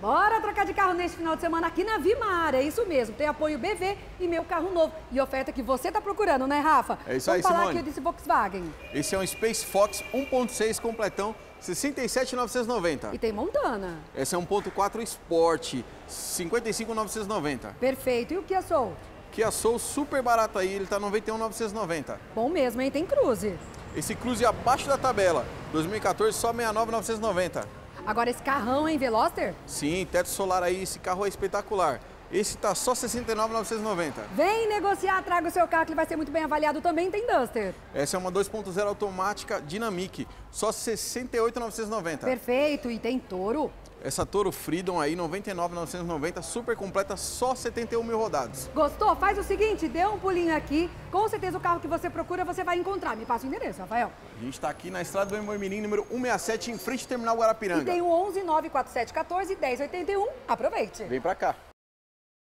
Bora trocar de carro neste final de semana aqui na Vimar, é isso mesmo. Tem apoio BV e meu carro novo. E oferta que você tá procurando, né, Rafa? É isso Vamos aí, falar Simone. aqui desse Volkswagen. Esse é um Space Fox 1.6 completão, 67,990. E tem Montana. Esse é um 1.4 Sport, 55,990. Perfeito. E o Kia Soul? Kia Soul super barato aí, ele tá 91,990. Bom mesmo, hein? Tem Cruze. Esse Cruze abaixo da tabela, 2014 só 69,990. Agora esse carrão, hein, Veloster? Sim, teto solar aí, esse carro é espetacular. Esse tá só 69,990. Vem negociar, traga o seu carro que ele vai ser muito bem avaliado também. Tem Duster. Essa é uma 2.0 automática Dynamic, só 68,990. Perfeito. E tem Toro. Essa Toro Freedom aí, 99,990, super completa, só 71 mil rodados. Gostou? Faz o seguinte, dê um pulinho aqui. Com certeza o carro que você procura você vai encontrar. Me passa o endereço, Rafael. A gente está aqui na estrada do Emoimirim, número 167, em frente ao terminal E Guarapiranga. tem o 11 947 14 1081. Aproveite. Vem pra cá.